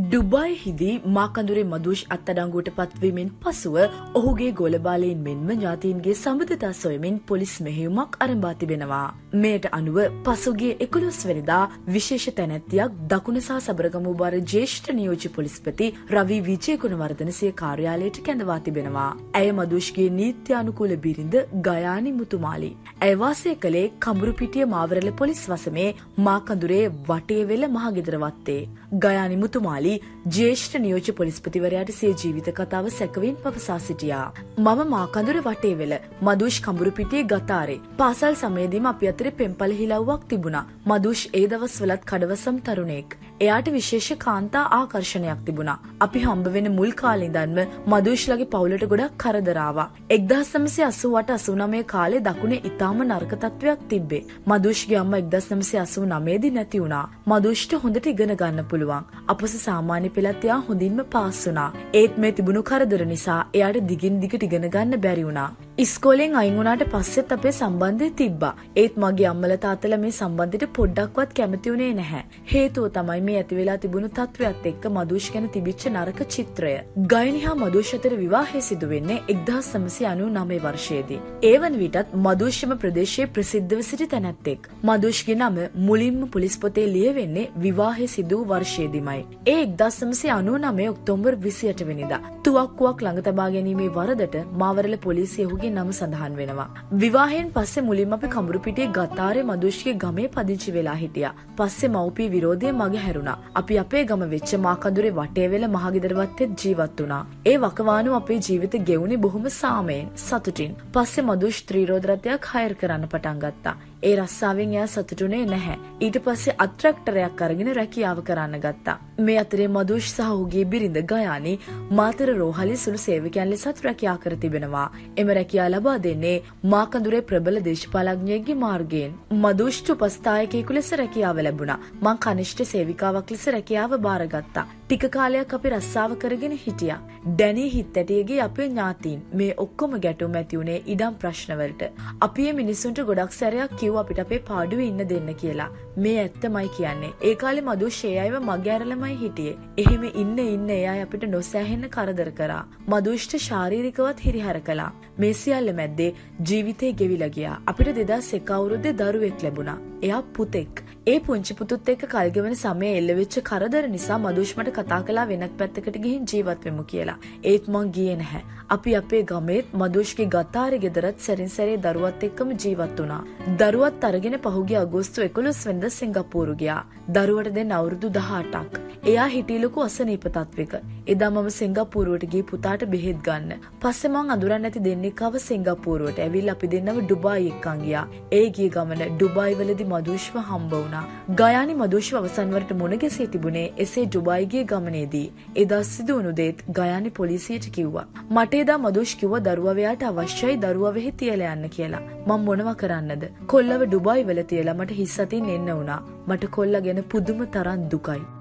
ඩුබයිහිදී මාකඳුරේ මදුෂ් අත්තඩංගුවට පත්වීමෙන් පසුව ඔහුගේ ගොලබාලයෙන් මෙන්ම ඥාතීන්ගේ සම්බධතා සොයමින් පොලිස් මෙහෙයුමක් අරඹා තිබෙනවා. මෙයට අනුව පසුගේ එකොළොස් වෙනිදා විශේෂ තැනැත්තියක් දකුණ සහ සබරගමු බර ජේෂ්ඨ නියෝජ්‍ය පොලිස්පති රවි විජයගුණවර්ධන සිය කාර්යාලයට කැඳවා තිබෙනවා. ඇය මදුෂ්ගේ නීත්‍යානුකූල බිරිඳ ගයානි මුතුමාලි. ඇය වාසය කළේ කඹුරුපිටිය මාවරල පොලිස් වසමේ මාකඳුරේ වටේවෙල මහගෙදරවත්තේ. ගයානි මුතුමාලි කුමාරි ජේෂ්ඨ නියෝජ්‍ය පොලිස්පතිවරයාට සිය ජීවිත කතාව සැකවින් පවසා සිටියා. මම මාකඳුර වටේ වෙල මදුෂ් කඹුරුපිටියේ ගතාරේ. පාසල් සමයේදීම අපි අතරේ පෙම්පල හිලව්වක් තිබුණා. මදුෂ් ඒ දවස්වලත් කඩවසම් තරුණෙක්. එයාට විශේෂ කාන්තා ආකර්ෂණයක් තිබුණා. අපි හම්බ වෙන මුල් කාලේ ඉඳන්ම මදුෂ්ලගේ පවුලට ගොඩක් කරදරාවා. 1988 89 කාලේ දකුණේ ඊටාම නරක තත්වයක් තිබ්බේ. මදුෂ්ගේ අම්මා 1989 දී නැති වුණා. මදුෂ්ට හොඳට ඉගෙන ගන්න පුළුවන්. අපස සාමාන්‍ය පෙළත් එයා හොඳින්ම පාස් වුණා. ඒත් මේ තිබුණු කරදර නිසා එයාට දිගින් දිගට ඉගෙන ගන්න බැරි වුණා. ඉස්කෝලෙන් අයින් වුණාට පස්සෙත් අපේ සම්බන්ධය තිබ්බා. ඒත් මගේ අම්මලා තාත්තලා මේ සම්බන්ධෙට පොඩ්ඩක්වත් කැමති වුණේ නැහැ. හේතුව තමයි මේ ඇති වෙලා තිබුණු තත්වයක් එක්ක මදුෂ් ගැන තිබිච්ච නරක චිත්‍රය. ගයනි හා මදුෂ් අතර විවාහය සිදු වෙන්නේ 1999 වර්ෂයේදී. ඒ වන විටත් මදුෂ්‍යම ප්‍රදේශයේ ප්‍රසිද්ධව සිටි තැනැත්තෙක්. මදුෂ්ගේ නම මුලින්ම පොලිස් පොතේ ලියවෙන්නේ විවාහය සිදු වූ වර්ෂයේදීමයි. ඒ 1999 ඔක්තෝබර් 28 වෙනිදා. තුවක්කුවක් ළඟ තබා ගැනීමේ වරදට මාවරල පොලිසිය ඔහුගේ ඔහුගේ නම සඳහන් වෙනවා. විවාහයෙන් පස්සේ මුලින්ම අපි කඹුරුපිටියේ ගතාරේ මදුෂ්ගේ ගමේ පදිංචි වෙලා හිටියා. පස්සේ මව්පිය විරෝධය මග හැරුණා. අපි අපේ ගම වෙච්ච මාකඳුරේ වටේවෙල මහගෙදරවත්තෙත් ජීවත් වුණා. ඒ වකවානුව අපේ ජීවිත ගෙවුනේ බොහොම සාමයෙන්, සතුටින්. පස්සේ මදුෂ් ත්‍රිරෝද රථයක් හයර් කරන්න පටන් ගත්තා. ඒ රස්සාාවෙන් එයා සතුටුනේ නැහැ. ඊට පස්සේ අත්‍රක්ටරයක් අරගෙන රැකියාව කරන්න ගත්තා. මේ අතරේ මදුෂ් සහ ඔහුගේ බිරිඳ ගයානි මාතර රෝහලේ සුළු සේවකයන් ලෙසත් රැකියා කර තිබෙනවා. එම රැකියා ලබා දෙන්නේ මාකඳුරේ ප්‍රබල දේශපාලඥයෙක්ගේ මාර්ගයෙන්. මදුෂ්ට උපස්ථායකයෙකු ලෙස රැකියාව ලැබුණා. මං කනිෂ්ඨ සේවිකාවක් ලෙස රැකියාව බාරගත්තා. ටික කාලයක් අපි රස්සාව කරගෙන හිටියා. ඩැනී හිත් ඇටියගේ අපේ ඥාතීන් මේ ඔක්කොම ගැටුම් ඇති වුණේ ඉඩම් ප්‍රශ්නවලට. අපි මිනිස්සුන්ට ගොඩක් සැරයක් කිව් අපිට අපේ පාඩුව ඉන්න දෙන්න කියලා. මේ ඇත්තමයි කියන්නේ. ඒ කාලේ මදු ෂේයයිව මගේ ඇරලමයි හිටියේ. එහෙම ඉන්න ඉන්න එයා අපිට නොසෑහෙන්න කරදර කරා. මදුෂ්ට ශාරීරිකවත් හිරිහැර කළා. මේ සියල්ල මැද්දේ ජීවිතේ ගෙවිලා ගියා. අපිට 2001 අවුරුද්දේ දරුවෙක් ලැබුණා. එයා පුතෙක්. ඒ පුංචි පුතුත් එක්ක කල්ගෙවන සමය එල්ලවෙච්ච කරදර නිසා මදුෂ්මට කතා කලා වෙනත් පැත්තකට ගිහින් ජීවත් වෙමු කියලා. ඒත් මං ගියේ නැහැ. අපි අපේ ගමේත් මදුෂ්ගේ ගතාරි ගෙදරත් සැරින් සැරේ දරුවත් එක්කම ජීවත් වුණා. දරුවත් අරගෙන පහුගිය අගෝස්තු 11 වෙනිදා සිංගප්පූරු ගියා. දරුවට දෙන්න අවුරුදු 18ක්. එයා හිටියලුකු අසනීප තත්වික. එදා මම සිංගප්පූරුවට ගිය පුතාට බෙහෙත් ගන්න. පස්සේ මං අඳුරන්නේ නැති දෙන්නෙක් ආව සිංගප්පූරුවට. ඇවිල්ලා අපි දෙන්නව ඩුබායි එක්කන් ගියා. ඒ ගිය ගමන ඩුබායි වලදී මදුෂ්ව හම්බ වුණා. ගයානි මදුෂ්ව අවසන් වරට මුණ ගැසී තිබුණේ එසේ ඩුබායි ගිය ගමනේදී. එදා සිදු වුණු දේත් ගයානි පොලිසියට කිව්වා. මට එදා මදුෂ් කිව්වා දරුවවයාට අවශ්‍යයි දරුවා වෙහි තියලා යන්න කියලා. මම මොනවා කරන්නද? කොල්ලව ඩුබායි වල තියලා මට හිස් අතින් එන්න වුණා. මට කොල්ලා ගැන පුදුම තරම් දුකයි. you